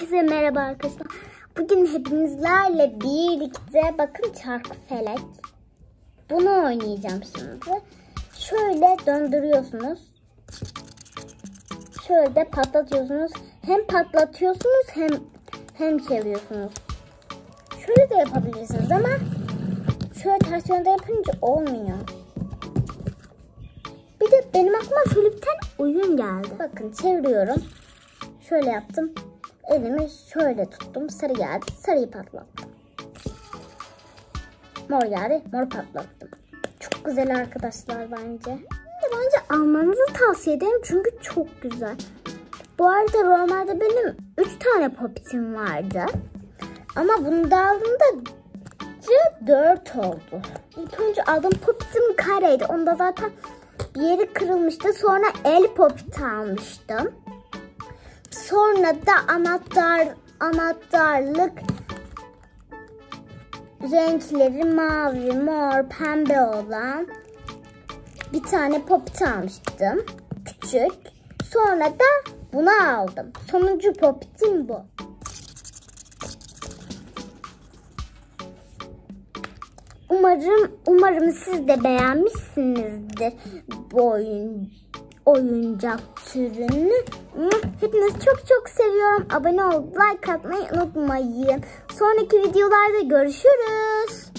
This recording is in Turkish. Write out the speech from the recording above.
Herkese merhaba arkadaşlar. Bugün hepinizlerle birlikte bakın çarkı felek. Bunu oynayacağım şimdi. Şöyle döndürüyorsunuz. Şöyle patlatıyorsunuz. Hem patlatıyorsunuz hem hem çeviriyorsunuz. Şöyle de yapabilirsiniz ama şöyle ters yönde yapınca olmuyor. Bir de benim aklıma şöyle bir tane oyun geldi. Bakın çeviriyorum. Şöyle yaptım. Elimi şöyle tuttum. Sarı geldi. Sarıyı patlattım. Mor geldi. Mor patlattım. Çok güzel arkadaşlar bence. Bence almanızı tavsiye ederim çünkü çok güzel. Bu arada normalde benim 3 tane popitim vardı. Ama bunu da aldığımda 4 oldu. İlk önce aldığım popitim kareydi. Onda zaten bir yeri kırılmıştı. Sonra el popit almıştım. Sonra da anahtar anahtarlık renkleri mavi, mor, pembe olan bir tane popit almıştım. Küçük. Sonra da bunu aldım. Sonuncu popitim bu. Umarım umarım siz de beğenmişsinizdir bu oyun oyuncak türünü. Hepinizi çok çok seviyorum. Abone olup like atmayı unutmayın. Sonraki videolarda görüşürüz.